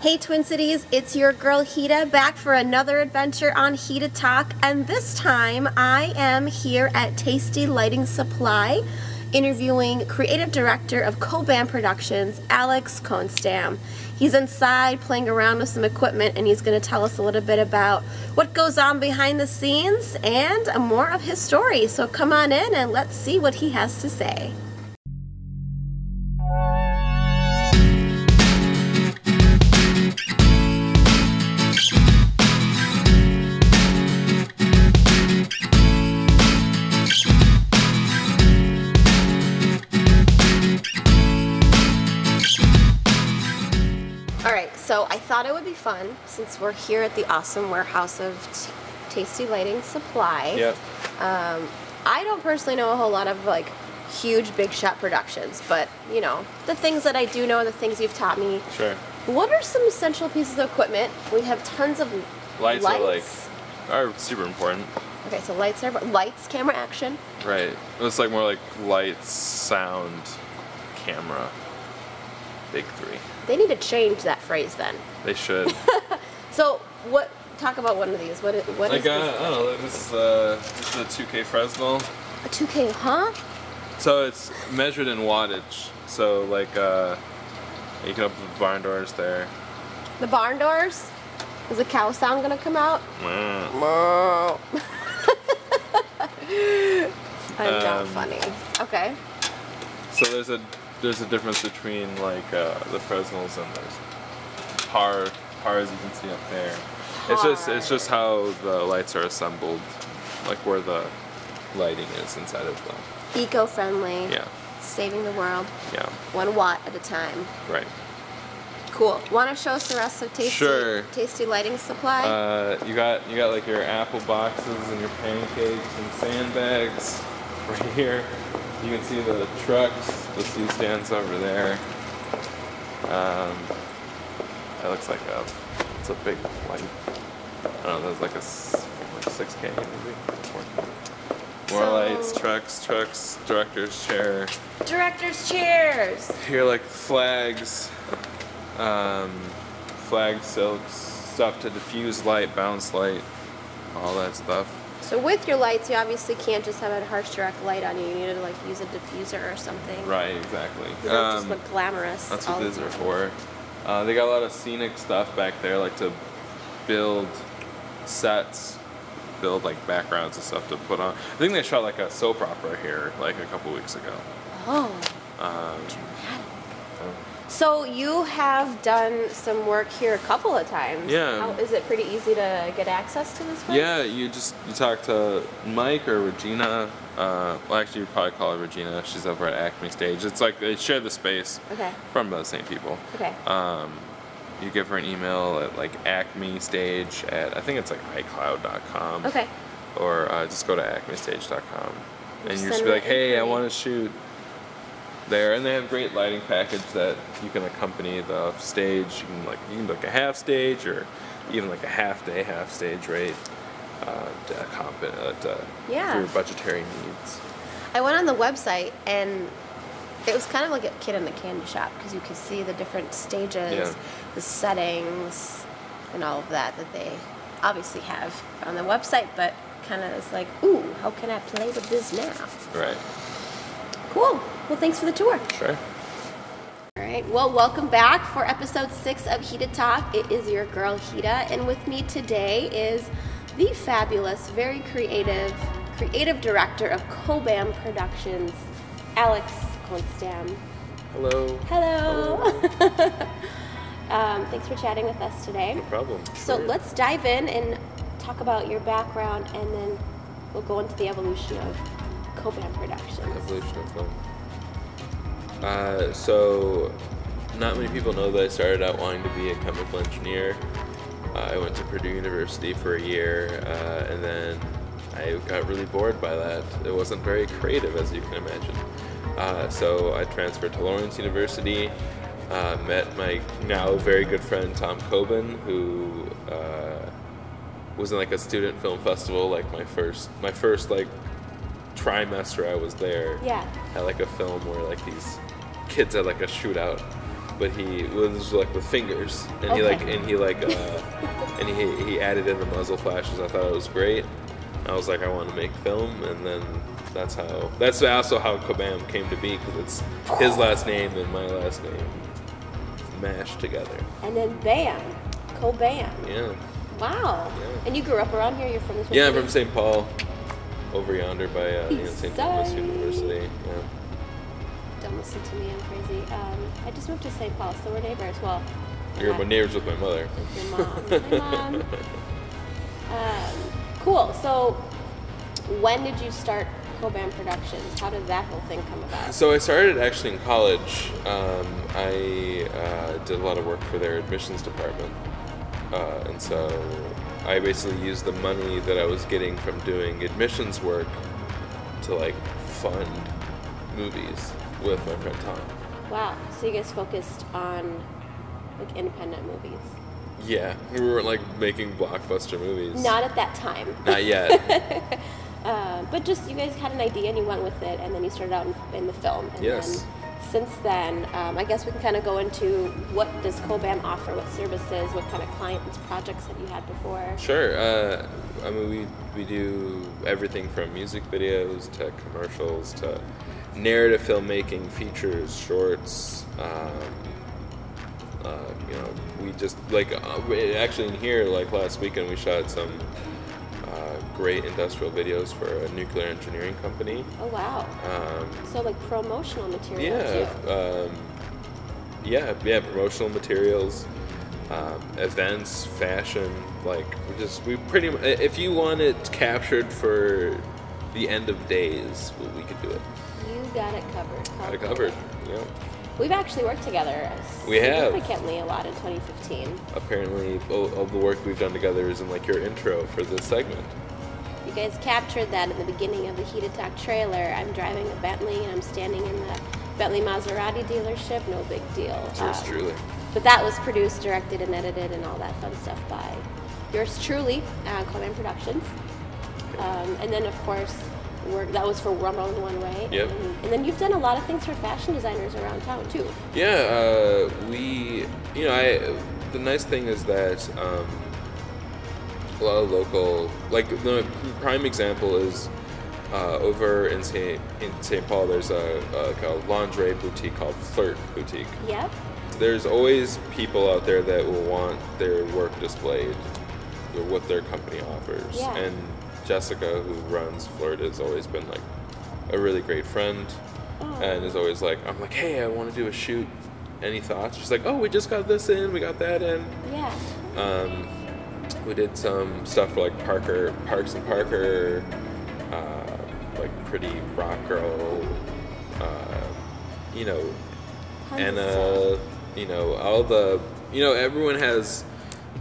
Hey Twin Cities, it's your girl Hita back for another adventure on Hita Talk, and this time I am here at Tasty Lighting Supply interviewing creative director of Kobamm Productions, Alex Kohnstamm. He's inside playing around with some equipment and he's going to tell us a little bit about what goes on behind the scenes and more of his story. So come on in and let's see what he has to say. So I thought it would be fun since we're here at the awesome warehouse of Tasty Lighting Supply. Yep. Um, I don't personally know a whole lot of like huge big shot productions, but you know the things that I do know, the things you've taught me. Sure. What are some essential pieces of equipment? We have tons of Lights, are like are super important. Okay, so lights are lights, camera, action. Right. It's like more like lights, sound, camera. Big three. They need to change that phrase then. They should. So what? Talk about one of these. What? i- What is like uh, I this? don't know. This is uh, this is a 2K Fresnel. A 2K, huh? So it's measured in wattage. So like uh, you can open the barn doors there. The barn doors. Is the cow sound gonna come out? Moo. I'm not Um, funny. Okay. So there's a there's a difference between like uh, the Fresnels and there's par pars you can see up there. It's just it's just how the lights are assembled, like where the lighting is inside of them. Eco-friendly. Yeah, Saving the world yeah, one watt at a time. right. Cool. Want to show us the rest of Tasty Sure. Tasty Lighting Supply? Uh, you got you got like your apple boxes and your pancakes and sandbags right here. You can see the trucks, the C stands over there. Um, that looks like a it's a big light. I don't know. There's like a like 6K maybe. More So- lights, trucks, trucks, director's chair. Director's chairs. Here, like flags, um, flag silks, stuff to diffuse light, bounce light, all that stuff. So with your lights, you obviously can't just have a harsh direct light on you. You need to like use a diffuser or something. Right, exactly. You don't just Um, look glamorous. that's what these are for. Uh, they got a lot of scenic stuff back there, like to build sets, build like backgrounds and stuff to put on. I think they shot like a soap opera here like a couple weeks ago. Oh, Um. So you have done some work here a couple of times. Yeah. How, is it pretty easy to get access to this place? Yeah, you just you talk to Mike or Regina. Uh, well, actually, you probably call her Regina. She's over at Acme Stage. It's like they share the space Okay. from the same people. Okay. Um, you give her an email at like Acme Stage at I think it's like iCloud.com. Okay. Or uh, just go to AcmeStage.com, and you just be like, hey, I want to shoot there, and they have great lighting package that you can accompany the stage. You can like you can book a half stage or even like a half day, half stage rate uh, to accompany uh, to, Yeah. for your budgetary needs. I went on the website and it was kind of like a kid in the candy shop because you could see the different stages, Yeah. the settings, and all of that that they obviously have on the website, but kind of is like, ooh, how can I play with this now? Right. Cool. Well, thanks for the tour. Sure. All right. Well, welcome back for episode six of Hita Talk. It is your girl Hita, and with me today is the fabulous, very creative, creative director of Kobamm Productions, Alex Kohnstamm. Hello. Hello. um, thanks for chatting with us today. No problem. So Sure. let's dive in and talk about your background, and then we'll go into the evolution of Kobamm Productions. Evolution of. Uh, so, not many people know that I started out wanting to be a chemical engineer. Uh, I went to Purdue University for a year, uh, and then I got really bored by that. It wasn't very creative, as you can imagine. Uh, so I transferred to Lawrence University. Uh, met my now very good friend Tom Coben, who was in like a student film festival. Like my first, my first like trimester I was there Yeah. had like a film where like these kids had like a shootout but he was like with fingers, and he like and he like uh, and he he added in the muzzle flashes. I thought it was great. I was like, I want to make film, and then that's how. That's also how Kobamm came to be because it's his last name and my last name mashed together. And then bam, Kobamm. Yeah, Wow. Yeah. And you grew up around here? You're from this yeah. I'm from St. Paul, over yonder by uh, you know, St. Thomas University. Yeah. Don't listen to me, I'm crazy. Um, I just moved to St. Paul, so we're neighbors. Well, You're my neighbors with my mother. with your mom. Hi, mom. Um, cool. So, when did you start Kobamm Productions? How did that whole thing come about? So I started actually in college. Um, I uh, did a lot of work for their admissions department, uh, and so I basically used the money that I was getting from doing admissions work to like fund movies with my friend Tom. Wow. So you guys focused on like independent movies? Yeah, we weren't like making blockbuster movies. Not at that time. Not yet. Uh, but just you guys had an idea and you went with it, and then you started out in, in the film. And Yes. Then, since then, um, I guess we can kind of go into what does Kobamm offer, what services, what kind of clients, projects have you had before? Sure. Uh, I mean, we we do everything from music videos to commercials to narrative filmmaking, features, shorts. Um, uh, you know, we just like uh, actually in here like last weekend we shot some great industrial videos for a nuclear engineering company. Oh wow! Um, So like promotional material yeah, um, yeah, yeah. Promotional materials, um, events, fashion. Like we just we pretty. mu- If you want it captured for the end of days, we, we could do it. You got it covered. Got it covered. Yeah. We've actually worked together We have. significantly a lot in 2015. Apparently, all, all the work we've done together is in like your intro for this segment. You guys captured that in the beginning of the Hita Talk trailer. I'm driving a Bentley and I'm standing in the Bentley Maserati dealership. No big deal. Yours Um, truly. But that was produced, directed, and edited, and all that fun stuff by yours truly, uh, Kobamm Productions. Um, and then, of course, work, that was for Rumble One Way. Yep. And, and then you've done a lot of things for fashion designers around town too. Yeah, uh, we, you know, I. The nice thing is that um, a lot of local, like the prime example is uh, over in St. in St. Paul. There's a, a like a lingerie boutique called Flirt Boutique. Yep. There's always people out there that will want their work displayed, or what their company offers. Yeah. And Jessica, who runs Flirt, has always been like a really great friend, and is always like, I'm like, hey, I want to do a shoot. Any thoughts? She's like, oh, we just got this in, we got that in. Yeah. Um, we did some stuff for like Parker, Parks and Parker, uh, like Pretty Rock Girl, uh, you know, Anna, you know, all the, you know, everyone has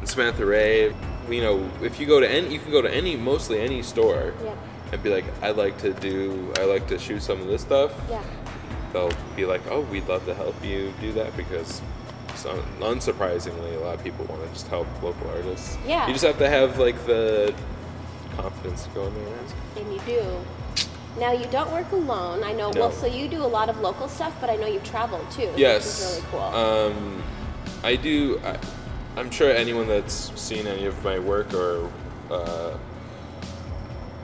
Samantha Rei. You know, if you go to any, you can go to any, mostly any store, Yep. and be like, I'd like to do, I like to shoot some of this stuff. Yeah. They'll be like, oh, we'd love to help you do that because. So, unsurprisingly, a lot of people want to just help local artists. Yeah. You just have to have like the confidence to go in there and ask. And you do. Now you don't work alone. I know. No. Well, so you do a lot of local stuff, but I know you travel too. Yes. Which is really cool. Um, I do. I, I'm sure anyone that's seen any of my work or uh,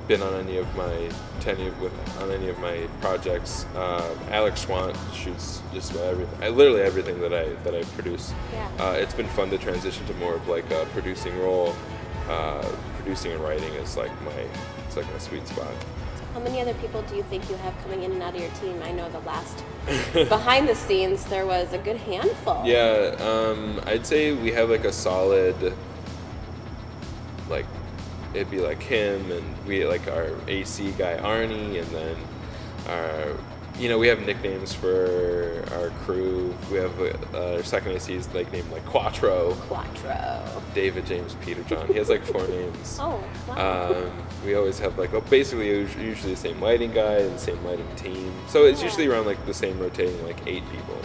been on any of my of, with on any of my projects, uh, Alex Schwant shoots just about everything. I, literally everything that I that I produce. Yeah. Uh, it's been fun to transition to more of like a producing role. Uh, producing and writing is like my it's like my sweet spot. How many other people do you think you have coming in and out of your team? I know the last behind the scenes there was a good handful. Yeah, um, I'd say we have like a solid, like, it'd be like him and we like our AC guy Arnie, and then our, you know, we have nicknames for our crew. We have uh, our second AC's like named like Quattro, Quattro. David James Peter John. He has like four names. Oh, wow. Um, we always have like, oh, basically usually the same lighting guy and the same lighting team. So it's Yeah. usually around like the same rotating like eight people.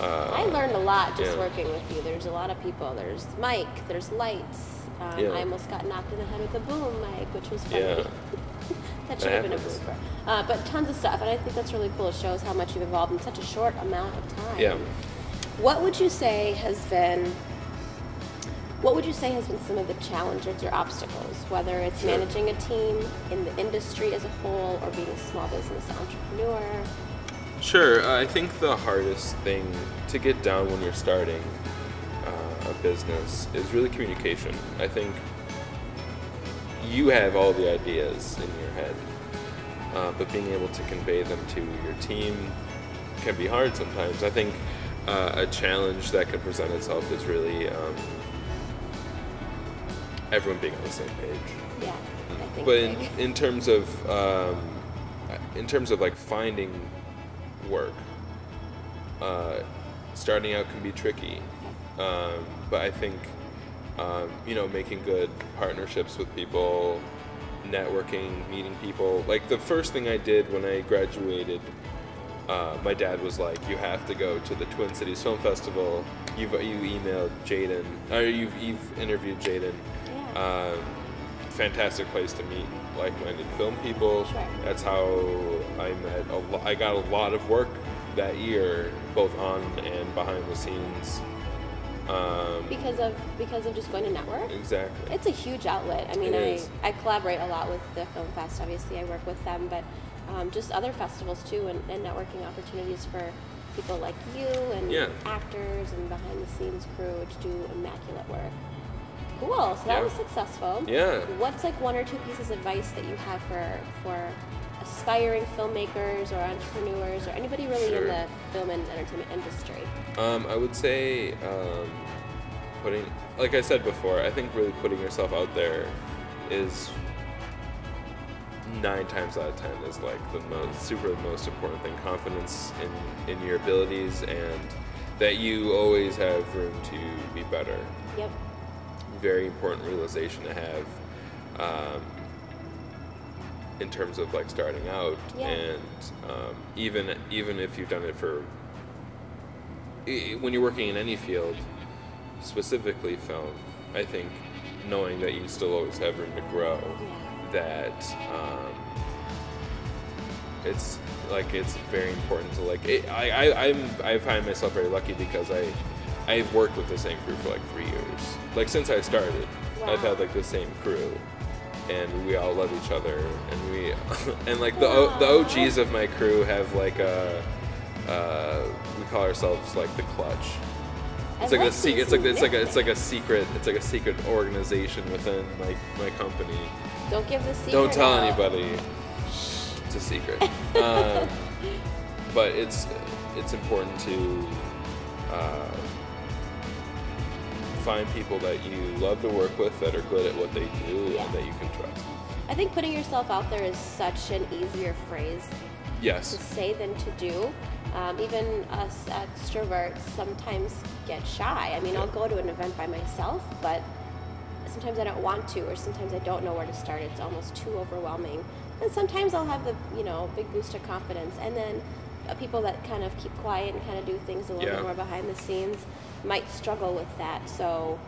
Uh, I learned a lot just yeah. working with you. There's a lot of people. There's Mike. There's lights. Um, Yeah. I almost got knocked in the head with a boom mic, which was funny. Yeah. that should have been a blooper. Uh, but tons of stuff, and I think that's really cool. It shows how much you've evolved in such a short amount of time. Yeah. What would you say has been what would you say has been some of the challenges or obstacles, whether it's Sure. managing a team in the industry as a whole or being a small business entrepreneur? Sure. I think the hardest thing to get down when you're starting uh, business is really communication. I think you have all the ideas in your head, uh, but being able to convey them to your team can be hard sometimes. I think uh, a challenge that can present itself is really um, everyone being on the same page. Yeah, I think But in, in terms of um, in terms of like finding work, uh, starting out can be tricky. Um, but I think um, you know making good partnerships with people, networking, meeting people. Like the first thing I did when I graduated, uh, my dad was like, "You have to go to the Twin Cities Film Festival." You've you emailed Jaden, or you've you've interviewed Jaden. Yeah. Um, fantastic place to meet like-minded film people. Sure. That's how I met. A lo- I got a lot of work that year, both on and behind the scenes. Um, because of because of just going to network. exactly. It's a huge outlet. I mean, I. I collaborate a lot with the Film Fest. Obviously, I work with them, but um, just other festivals too, and, and networking opportunities for people like you and Yeah. actors and behind the scenes crew to do immaculate work. Cool. So that Yeah. was successful. Yeah. What's like one or two pieces of advice that you have for for aspiring filmmakers or entrepreneurs or anybody really Sure. in the film and entertainment industry? Um, I would say um, putting, like I said before, I think really putting yourself out there is nine times out of ten is like the most super most important thing. Confidence in in your abilities and that you always have room to be better. Yep. Very important realization to have. Um, in terms of like starting out Yeah. and um, even even if you've done it for when you're working in any field, specifically film, I think knowing that you still always have room to grow, Yeah. that um, it's like it's very important to like. It, I I I'm, I find myself very lucky because I I've worked with the same crew for like three years. Like since I started, I've had like the same crew. And we all love each other, and we, and like the o, the OGs of my crew have like a, uh, we call ourselves like the clutch. It's I like a secret. It's like it's like a, it's like a secret. It's like a secret organization within my my company. Don't give the secret. Don't tell out. anybody. It's a secret. um, but it's it's important to uh, find people that you love to work with that are good at what they do Yeah. and that you can trust. I think putting yourself out there is such an easier phrase to say than to do. Um, even us extroverts sometimes get shy. I mean, I'll go to an event by myself, but sometimes I don't want to, or sometimes I don't know where to start. It's almost too overwhelming. And sometimes I'll have the you know big boost of confidence, and then people that kind of keep quiet and kind of do things a little Yeah. bit more behind the scenes might struggle with that. So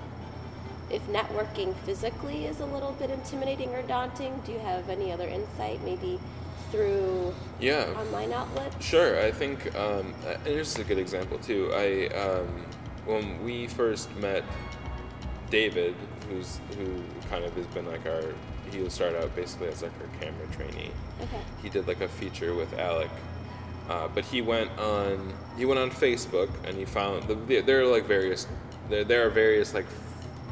if networking physically is a little bit intimidating or daunting, do you have any other insight, maybe through Yeah. online outlets? Sure, I think, um, and this is a good example too. I um, when we first met David, who's who kind of has been like our, he will start out basically as like our camera trainee. Okay. He did like a feature with Alec, uh, but he went on he went on Facebook and he found the, there are like various there, there are various like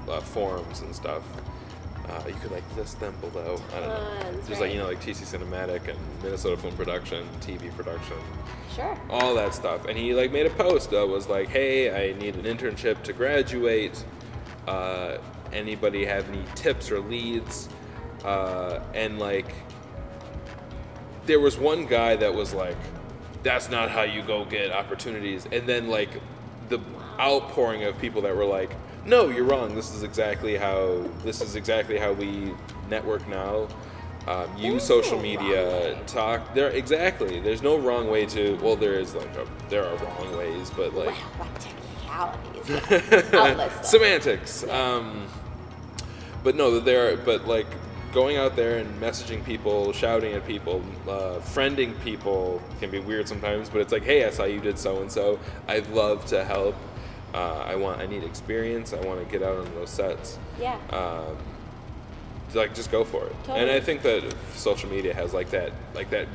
uh, forums and stuff. Uh, you could like list them below. I don't know. Tons, Just like you know, like TC Cinematic and Minnesota Film Production, TV production, Sure. all that stuff. And he like made a post that was like, "Hey, I need an internship to graduate. Uh, anybody have any tips or leads?" Uh, and like, there was one guy that was like, "That's not how you go get opportunities." And then like, the outpouring of people that were like, "No, you're wrong. This is exactly how this is exactly how we network now." Um, use social media, talk. There exactly. There's no wrong way to. Well, there is like a, there are wrong ways, but like what technicalities. Semantics. Um, but no, there. But like going out there and messaging people, shouting at people, uh, friending people can be weird sometimes. But it's like, hey, I saw you did so and so. I'd love to help. Uh, I want, I need experience. I want to get out on those sets. Yeah. Um, like just go for it. And I think that social media has like that, like that.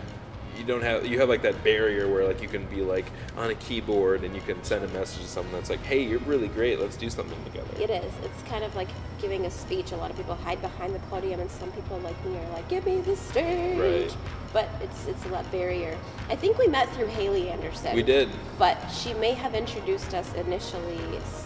You don't have you have like that barrier where like you can be like on a keyboard and you can send a message to someone that's like, hey, you're really great. Let's do something together. It is. It's kind of like giving a speech. A lot of people hide behind the podium, and some people like me are like, "Give me the stage." Right. But it's it's a lot barrier. I think we met through Haley Anderson. We did. But she may have introduced us initially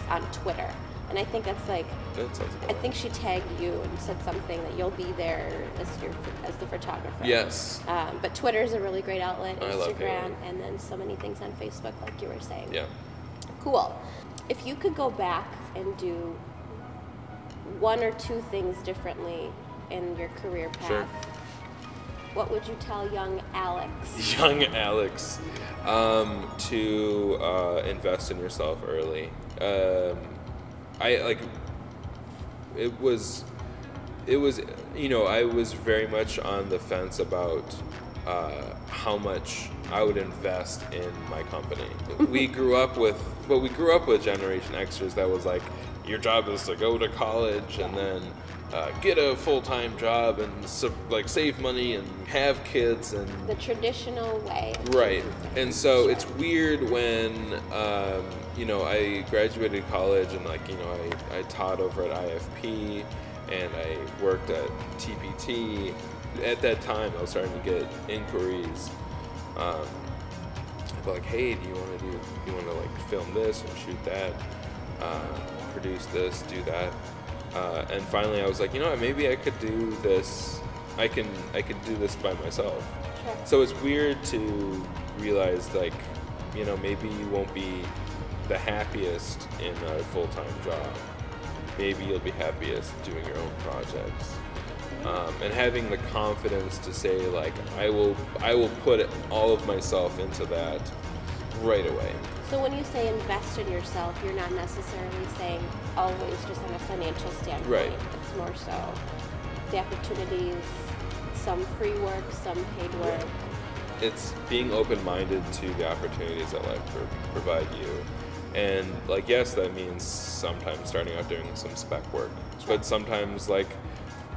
on Twitter, and I think that's like. That I think she tagged you and said something that you'll be there as your as the photographer. Yes. Um, but Twitter is a really great outlet. I love Instagram, and then so many things on Facebook, like you were saying. Yeah. Cool. If you could go back and do one or two things differently in your career path, Sure. what would you tell young Alex? young Alex um, to uh, invest in yourself early. Um, I like it was it was you know I was very much on the fence about uh, how much I would invest in my company. we grew up with but we grew up with Generation Xers that was like your job is to go to college and then uh, get a full time job and like save money and have kids and The traditional way. Right. And so it's weird when, um, you know, I graduated college and, like, you know, I, I taught over at IFP and I worked at TPT. At that time, I was starting to get inquiries. Um, like, hey, do you want to do, you want to, like, film this and shoot that, uh, produce this, do that? Uh, and finally, I was like, you know what, maybe I could do this. I can, I could do this by myself. Sure. So it's weird to realize, like, you know, maybe you won't be the happiest in a full time job. Maybe you'll be happiest doing your own projects. Um, and having the confidence to say, like, I will, I will put all of myself into that right away. So when you say invest in yourself, you're not necessarily saying always just on a financial standpoint. Right. It's more so the opportunities, some free work, some paid work. it's being open-minded to the opportunities that life pro- provide you and like yes that means sometimes starting out doing some spec work but sometimes like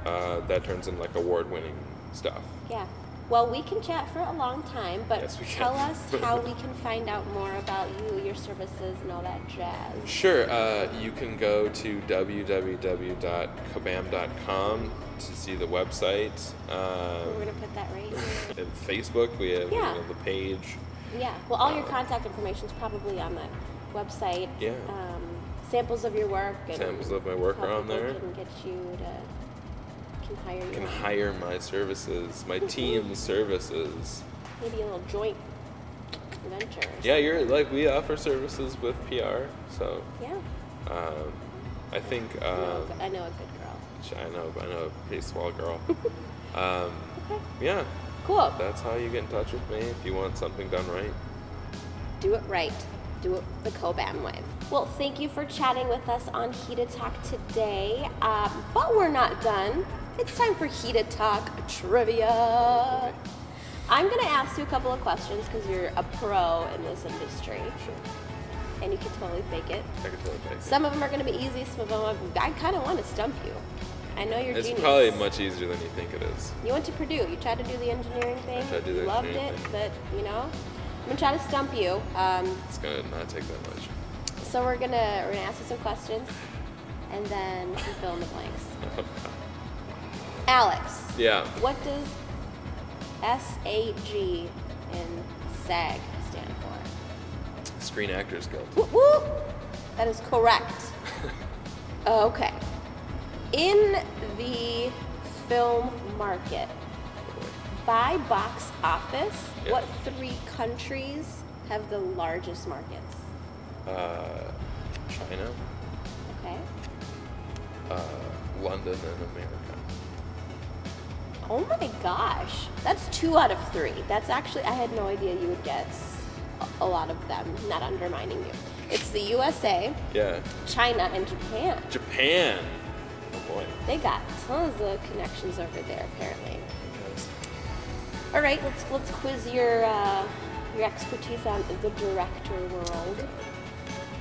uh, that turns into like award-winning stuff Yeah. Well, we can chat for a long time, but Yes, tell us how we can find out more about you, your services, and all that jazz. sure uh, you can go to www.kobamm.com to see the website We're um, gonna put that right here. and facebook we have Yeah. you know, the page Yeah. Well, all your contact information is probably on the website. Yeah. Um, samples of your work. And Samples of my work are on there. Can get you to can hire you. can hire my services my team's services Maybe a little joint venture. Yeah, you're like we offer services with PR, so Yeah. um, I think I, know a um, I know a good girl. I know I know a pretty small girl. um, Okay. yeah, Cool. that's how you get in touch with me if you want something done right. Do it right. Do it the Kobamm way. Well, thank you for chatting with us on Hita Talk today. Um, but we're not done. It's time for Hita Talk trivia. I'm going to ask you a couple of questions because you're a pro in this industry. Sure, And you can totally fake it. I can totally take it. Some of them are going to be easy, some of them are, I kind of want to stump you. I know you're It's genius. probably much easier than you think it is. You went to Purdue. You tried to do the engineering thing. tried to do the you loved it, thing. but you know, I'm gonna try to stump you. Um, It's gonna not take that much. so we're gonna we're gonna ask you some questions, and then some fill in the blanks. Alex, yeah, what does SAG in SAG stand for? Screen Actors Guild. Whoop, whoop. That is correct. okay. In the film market, by box office, Yeah. what three countries have the largest markets? Uh, China, Okay. uh, London, and America. Oh my gosh. That's two out of three. That's actually, I had no idea you would get a- lot of them, not undermining you. It's the USA, Yeah, China, and Japan. Japan. Oh boy. They got tons of connections over there, apparently. Yes. All right, let's let's quiz your uh, your expertise on the director world.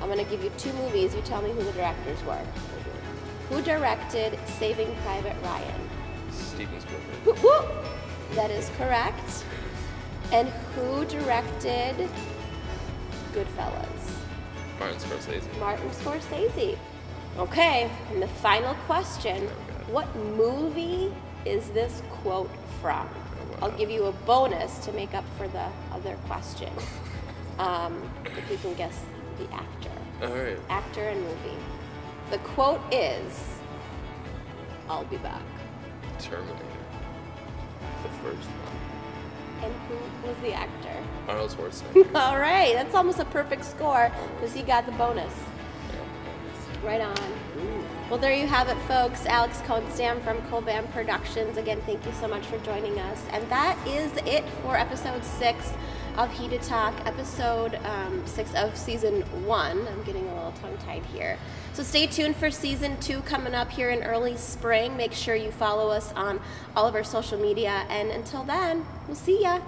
I'm gonna give you two movies. You tell me who the directors were. Who directed Saving Private Ryan? Steven Spielberg. Whoop, whoop. That is correct. And who directed Goodfellas? Martin Scorsese. Martin Scorsese. Okay, and the final question Oh, What movie is this quote from? Oh, wow. I'll give you a bonus to make up for the other question. Um, if you can guess the actor. All right. Actor and movie. The quote is I'll be back. Terminator. The first one. And who was the actor? Arnold Schwarzenegger. All right, that's almost a perfect score because he got the bonus. Right on. Well, there you have it, folks. Alex Kohnstamm from Kobamm Productions. Again, thank you so much for joining us. And that is it for episode six of Hita Talk, episode um, six of season one. I'm getting a little tongue tied here. So stay tuned for season two coming up here in early spring. Make sure you follow us on all of our social media. And until then, we'll see ya.